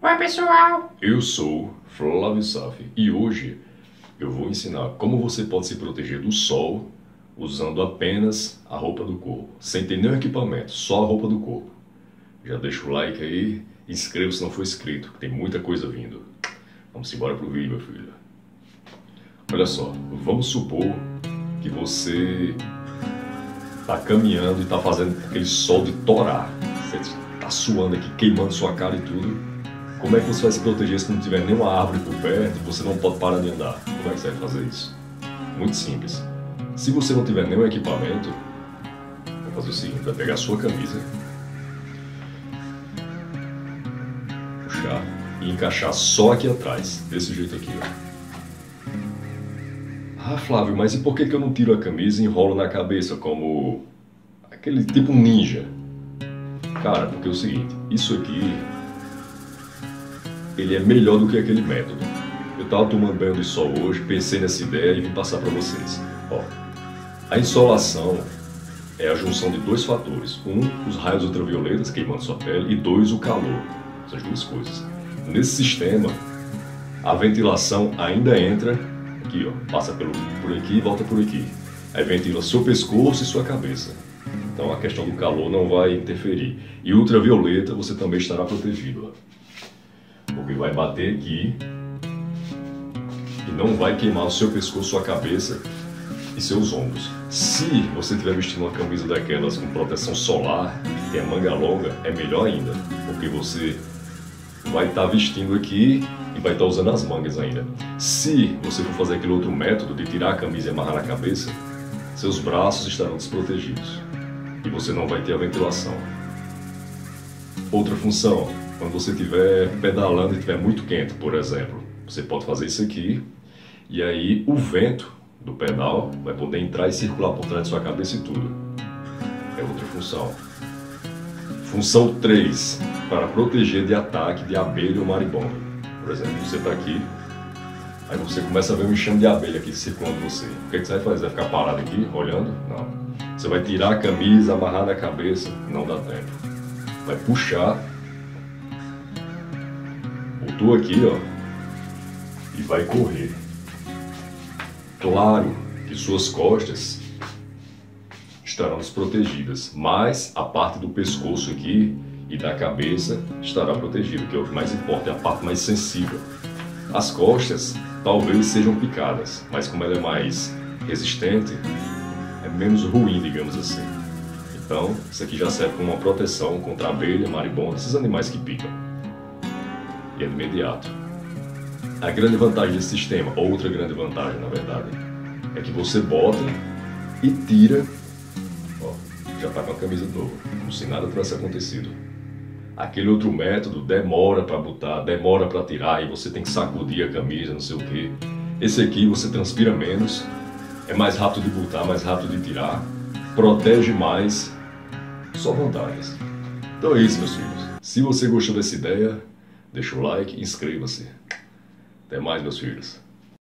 Oi pessoal! Eu sou Flávio Saf e hoje eu vou ensinar como você pode se proteger do sol usando apenas a roupa do corpo, sem ter nenhum equipamento, só a roupa do corpo. Já deixa o like aí, inscreva se não for inscrito, que tem muita coisa vindo. Vamos embora pro vídeo, meu filho. Olha só, vamos supor que você está caminhando e está fazendo aquele sol de torar. Você está suando aqui, queimando sua cara e tudo. Como é que você vai se proteger se não tiver nenhuma árvore por perto e você não pode parar de andar? Como é que você vai fazer isso? Muito simples. Se você não tiver nenhum equipamento, vou fazer o seguinte, vai pegar a sua camisa, puxar e encaixar só aqui atrás, desse jeito aqui, ó. Ah, Flávio, mas e por que, que eu não tiro a camisa e enrolo na cabeça como aquele tipo ninja? Cara, porque é o seguinte, isso aqui ele é melhor do que aquele método. Eu estava tomando banho de sol hoje, pensei nessa ideia e vim passar para vocês. Ó, a insolação é a junção de dois fatores. Um, os raios ultravioletas queimando sua pele e dois, o calor. Essas duas coisas. Nesse sistema, a ventilação ainda entra aqui, ó, passa pelo, por aqui e volta por aqui. Aí ventila seu pescoço e sua cabeça. Então a questão do calor não vai interferir. E ultravioleta você também estará protegido. Porque vai bater aqui e não vai queimar o seu pescoço, sua cabeça e seus ombros. Se você estiver vestindo uma camisa daquelas com proteção solar, que tem a manga longa, é melhor ainda, porque você vai estar tá vestindo aqui e vai estar tá usando as mangas ainda. Se você for fazer aquele outro método de tirar a camisa e amarrar na cabeça, seus braços estarão desprotegidos e você não vai ter a ventilação. Outra função, quando você estiver pedalando e estiver muito quente, por exemplo, você pode fazer isso aqui e aí o vento do pedal vai poder entrar e circular por trás de sua cabeça e tudo. É outra função. Função 3, para proteger de ataque de abelha ou marimbondo. Por exemplo, você está aqui, aí você começa a ver um enxame de abelha aqui circulando você. O que, é que você vai fazer? Vai ficar parado aqui, olhando? Não. Você vai tirar a camisa, amarrar na cabeça? Não dá tempo. Vai puxar, botou aqui, ó, e vai correr. Claro que suas costas estarão desprotegidas, mas a parte do pescoço aqui e da cabeça estará protegida, que é o que mais importa, é a parte mais sensível. As costas talvez sejam picadas, mas como ela é mais resistente, é menos ruim, digamos assim. Então, isso aqui já serve como uma proteção contra abelha, marimbondo, esses animais que picam. E é imediato. A grande vantagem desse sistema, outra grande vantagem na verdade, é que você bota e tira já está com a camisa de novo, como se nada tivesse acontecido. Aquele outro método demora para botar, demora para tirar e você tem que sacudir a camisa, não sei o que. Esse aqui você transpira menos, é mais rápido de botar, mais rápido de tirar, protege mais, só vantagens. Então é isso, meus filhos. Se você gostou dessa ideia, deixa o like e inscreva-se. Até mais, meus filhos.